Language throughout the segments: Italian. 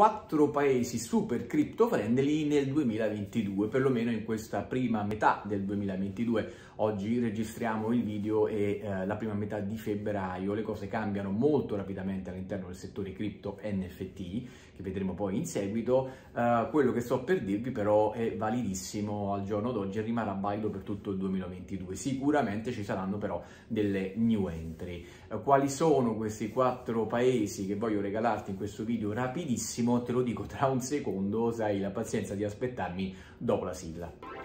quattro paesi super crypto friendly nel 2022, perlomeno in questa prima metà del 2022. Oggi registriamo il video e eh, la prima metà di febbraio, le cose cambiano molto rapidamente all'interno del settore cripto NFT, che vedremo poi in seguito. Uh, quello che sto per dirvi però è validissimo al giorno d'oggi e rimarrà valido per tutto il 2022. Sicuramente ci saranno però delle new entry. Uh, quali sono questi quattro paesi che voglio regalarti in questo video rapidissimo? Te lo dico tra un secondo, se hai la pazienza di aspettarmi dopo la sigla.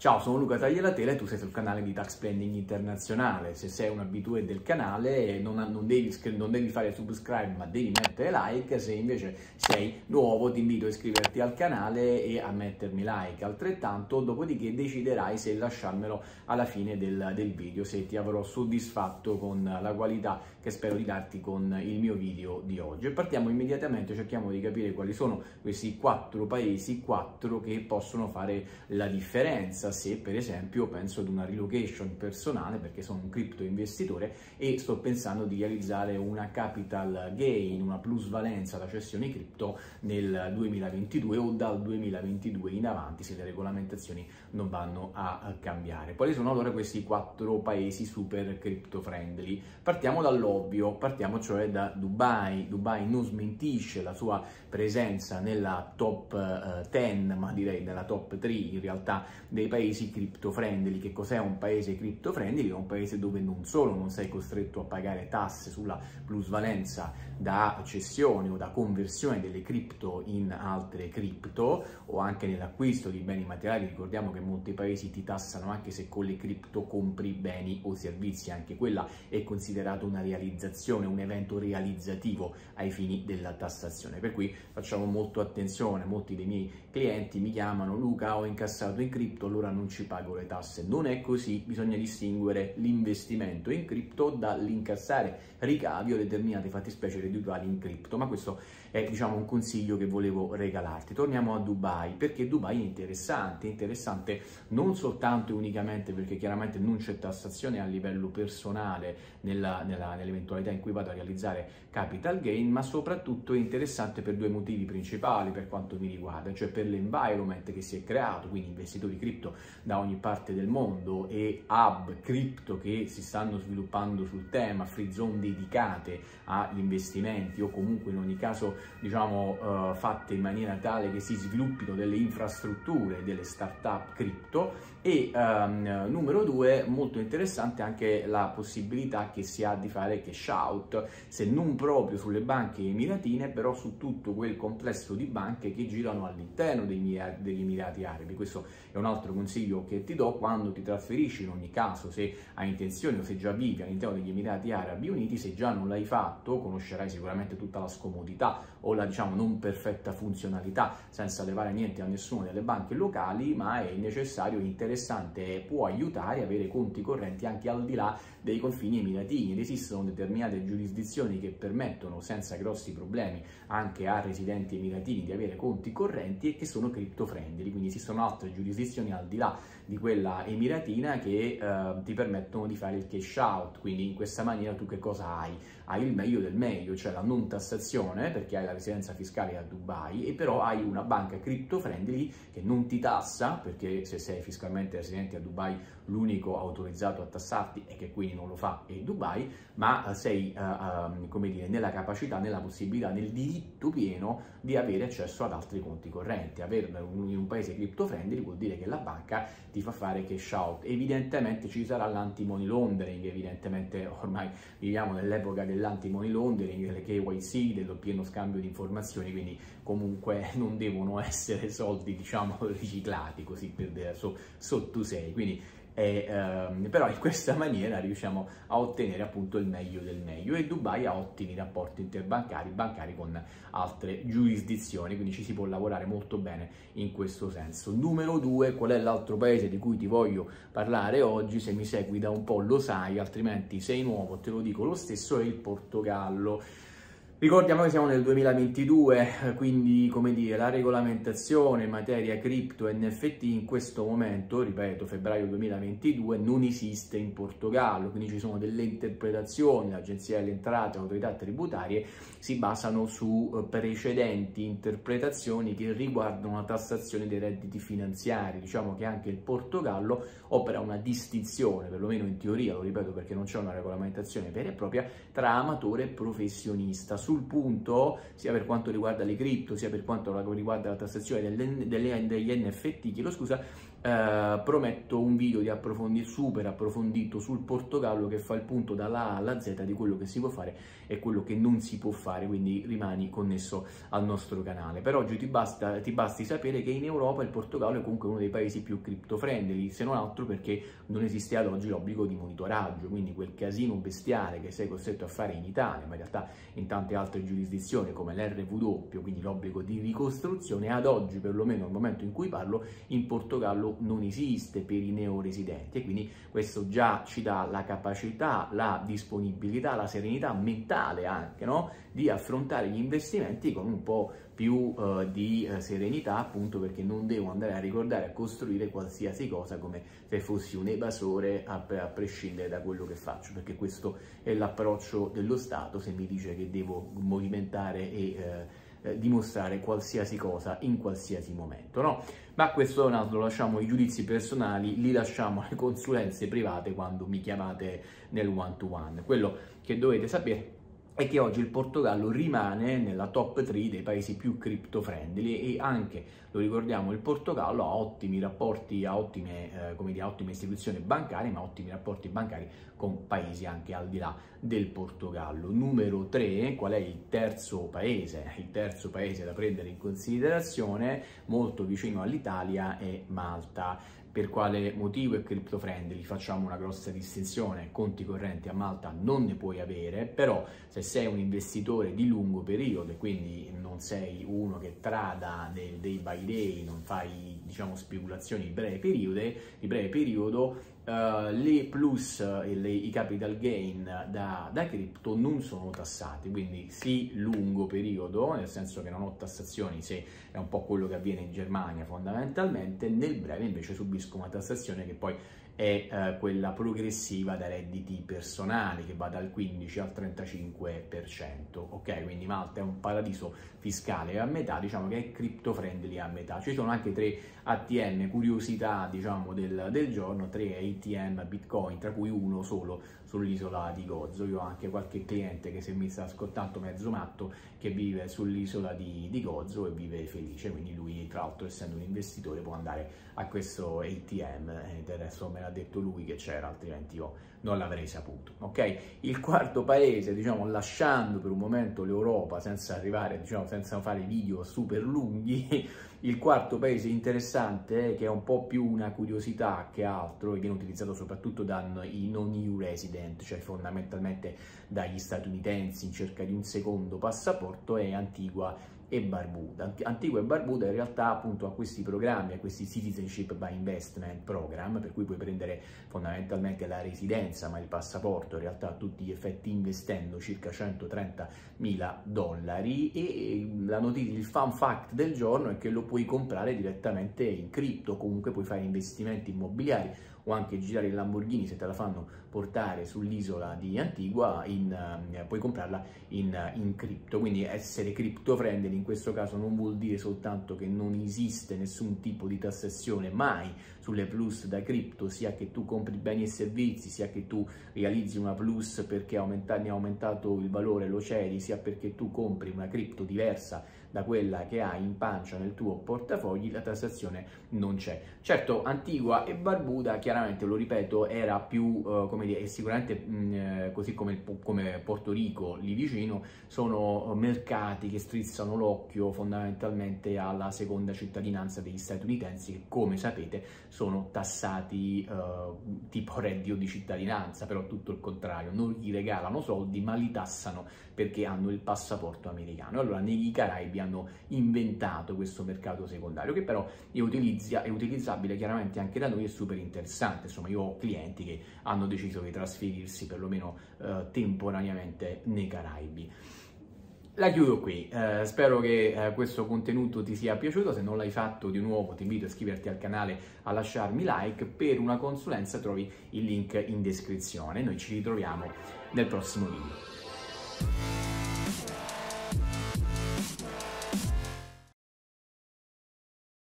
Ciao, sono Luca Tagliatela e tu sei sul canale di Tax Planning Internazionale. Se sei un abitué del canale non, non, devi, non, devi, fare subscribe ma devi mettere like, se invece sei nuovo ti invito a iscriverti al canale e a mettermi like altrettanto, dopodiché deciderai se lasciarmelo alla fine del, del video, se ti avrò soddisfatto con la qualità che spero di darti con il mio video di oggi. Partiamo immediatamente, cerchiamo di capire quali sono questi quattro paesi, quattro che possono fare la differenza se per esempio penso ad una relocation personale perché sono un cripto investitore e sto pensando di realizzare una capital gain, una plusvalenza da cessioni cripto nel 2022 o dal 2022 in avanti se le regolamentazioni non vanno a cambiare. Quali sono allora questi quattro paesi super crypto friendly? Partiamo dall'ovvio, partiamo cioè da Dubai. Dubai non smentisce la sua presenza nella top 10, eh, ma direi nella top 3 in realtà dei paesi crypto friendly. Che cos'è un paese crypto friendly? È un paese dove non solo non sei costretto a pagare tasse sulla plusvalenza da cessione o da conversione delle cripto in altre cripto o anche nell'acquisto di beni materiali, ricordiamo che molti paesi ti tassano anche se con le cripto compri beni o servizi, anche quella è considerata una realizzazione, un evento realizzativo ai fini della tassazione. Per cui facciamo molto attenzione, molti dei miei clienti mi chiamano Luca ho incassato in cripto, allora non ci pago le tasse. Non è così, bisogna distinguere l'investimento in cripto dall'incassare ricavi o determinate fattispecie reddituali in cripto, ma questo è diciamo un consiglio che volevo regalarti. Torniamo a Dubai, perché Dubai è interessante, interessante importante non soltanto e unicamente perché chiaramente non c'è tassazione a livello personale nell'eventualità in cui vado a realizzare capital gain, ma soprattutto è interessante per due motivi principali per quanto mi riguarda, cioè per l'environment che si è creato, quindi investitori cripto da ogni parte del mondo e hub cripto che si stanno sviluppando sul tema, free zone dedicate agli investimenti o comunque in ogni caso diciamo uh, fatte in maniera tale che si sviluppino delle infrastrutture, delle start-up cripto e um, numero due, molto interessante anche la possibilità che si ha di fare cash out, se non proprio sulle banche emiratine, però su tutto quel complesso di banche che girano all'interno degli Emirati Arabi. Questo è un altro consiglio che ti do quando ti trasferisci, in ogni caso, se hai intenzione o se già vivi all'interno degli Emirati Arabi Uniti, se già non l'hai fatto, conoscerai sicuramente tutta la scomodità o la diciamo non perfetta funzionalità senza levare niente a nessuna delle banche locali, ma è necessario, interessante e può aiutare a avere conti correnti anche al di là dei confini emiratini ed esistono determinate giurisdizioni che permettono senza grossi problemi anche a residenti emiratini di avere conti correnti e che sono crypto friendly, quindi esistono altre giurisdizioni al di là di quella emiratina che eh, ti permettono di fare il cash out, quindi in questa maniera tu che cosa hai? Hai il meglio del meglio, cioè la non tassazione perché hai la residenza fiscale a Dubai e però hai una banca crypto friendly che non ti tassa perché se sei fiscalmente residente a Dubai l'unico autorizzato a tassarti e che quindi non lo fa è Dubai, ma sei uh, um, come dire, nella capacità, nella possibilità, nel diritto pieno di avere accesso ad altri conti correnti. Avere in un paese crypto friendly vuol dire che la banca ti fa fare cash out. Evidentemente ci sarà l'anti-money laundering, evidentemente ormai viviamo nell'epoca dell'anti-money laundering, delle KYC, del pieno scambio di informazioni, quindi comunque non devono essere soldi diciamo riciclati così per dire so, so tu sei. Quindi e, ehm, però in questa maniera riusciamo a ottenere appunto il meglio del meglio. E Dubai ha ottimi rapporti interbancari bancari con altre giurisdizioni quindi ci si può lavorare molto bene in questo senso. Numero due qual è l'altro paese di cui ti voglio parlare oggi? Se mi segui da un po' lo sai altrimenti sei nuovo te lo dico lo stesso è il Portogallo Ricordiamo che siamo nel 2022, quindi come dire, la regolamentazione in materia cripto NFT in questo momento, ripeto, febbraio 2022, non esiste in Portogallo, quindi ci sono delle interpretazioni, l'Agenzia delle Entrate, le autorità tributarie si basano su eh, precedenti interpretazioni che riguardano la tassazione dei redditi finanziari. Diciamo che anche il Portogallo opera una distinzione, perlomeno in teoria, lo ripeto perché non c'è una regolamentazione vera e propria, tra amatore e professionista sul punto, sia per quanto riguarda le cripto, sia per quanto riguarda la tassazione degli NFT, chiedo scusa, eh, prometto un video di approfondi, super approfondito sul Portogallo che fa il punto dalla A alla Z di quello che si può fare e quello che non si può fare, quindi rimani connesso al nostro canale. Per oggi ti, basta, ti basti sapere che in Europa il Portogallo è comunque uno dei paesi più crypto friendly, se non altro perché non esiste ad oggi l'obbligo di monitoraggio, quindi quel casino bestiale che sei costretto a fare in Italia, ma in realtà in tante altre giurisdizioni come l'RW, quindi l'obbligo di ricostruzione, ad oggi perlomeno al momento in cui parlo in Portogallo non esiste per i neoresidenti e quindi questo già ci dà la capacità, la disponibilità, la serenità mentale anche no? di affrontare gli investimenti con un po' più uh, di uh, serenità appunto perché non devo andare a ricordare a costruire qualsiasi cosa come se fossi un evasore a, a prescindere da quello che faccio perché questo è l'approccio dello Stato se mi dice che devo movimentare e uh, eh, dimostrare qualsiasi cosa in qualsiasi momento, no? Ma questo è un altro, lasciamo i giudizi personali, li lasciamo alle consulenze private quando mi chiamate nel one-to-one. -one. Quello che dovete sapere è che oggi il Portogallo rimane nella top 3 dei paesi più crypto friendly e anche, lo ricordiamo, il Portogallo ha ottimi rapporti, ha ottime, eh, dire, ottime istituzioni bancarie, ma ottimi rapporti bancari con paesi anche al di là del Portogallo. Numero 3, qual è il terzo paese? Il terzo paese da prendere in considerazione, molto vicino all'Italia, è Malta. Per quale motivo è crypto friendly? Facciamo una grossa distinzione, conti correnti a Malta non ne puoi avere, però se sei un investitore di lungo periodo e quindi non sei uno che trada del day by day, non fai diciamo speculazioni di breve periodo, di breve periodo Uh, le plus, le, i capital gain da, da cripto non sono tassati, quindi sì lungo periodo, nel senso che non ho tassazioni se è un po' quello che avviene in Germania fondamentalmente, nel breve invece subisco una tassazione che poi è eh, quella progressiva da redditi personali che va dal 15 al 35%, ok? Quindi Malta è un paradiso fiscale a metà, diciamo che è crypto friendly a metà. Ci sono anche tre ATM, curiosità diciamo del, del giorno, tre ATM Bitcoin, tra cui uno solo sull'isola di Gozo. Io ho anche qualche cliente che se mi sta ascoltando mezzo matto che vive sull'isola di, di Gozo e vive felice, quindi lui tra l'altro essendo un investitore può andare a questo ATM e del resto me l'ha detto lui che c'era, altrimenti io non l'avrei saputo. Ok? Il quarto paese, diciamo, lasciando per un momento l'Europa senza arrivare, diciamo, senza fare video super lunghi, il quarto paese interessante, che è un po' più una curiosità che altro, e viene utilizzato soprattutto dai non EU resident, cioè fondamentalmente dagli statunitensi in cerca di un secondo passaporto, è Antigua e Barbuda. Antigua e Barbuda in realtà appunto ha questi programmi, ha questi citizenship by investment program, per cui puoi prendere fondamentalmente la residenza, ma il passaporto in realtà a tutti gli effetti investendo circa 130 mila dollari e la notizia, il fun fact del giorno è che lo puoi comprare direttamente in cripto, comunque puoi fare investimenti immobiliari o anche girare il Lamborghini se te la fanno portare sull'isola di Antigua, in, eh, puoi comprarla in, in cripto. Quindi essere crypto friendly in questo caso non vuol dire soltanto che non esiste nessun tipo di tassazione mai sulle plus da cripto, sia che tu compri beni e servizi, sia che tu realizzi una plus perché aumenta, ne ha aumentato il valore, lo cedi, sia perché tu compri una cripto diversa da quella che hai in pancia nel tuo portafogli, la tassazione non c'è. Certo, Antigua e Barbuda, chiaramente lo ripeto, era più, eh, come dire, sicuramente mh, mm, eh, così come, come, Porto Rico lì vicino, sono mercati che strizzano l'occhio fondamentalmente alla seconda cittadinanza degli statunitensi che, come sapete, sono tassati eh, tipo reddito di cittadinanza, però tutto il contrario, non gli regalano soldi ma li tassano perché hanno il passaporto americano. Allora nei Caraibi hanno inventato questo mercato secondario che però è, utilizza, è utilizzabile chiaramente anche da noi, è super interessante, insomma io ho clienti che hanno deciso di trasferirsi perlomeno eh, temporaneamente nei Caraibi. la chiudo qui, eh, spero che eh, questo contenuto ti sia piaciuto, se non l'hai fatto di nuovo ti invito a iscriverti al canale, a lasciarmi like, per una consulenza trovi il link in descrizione, noi ci ritroviamo nel prossimo video.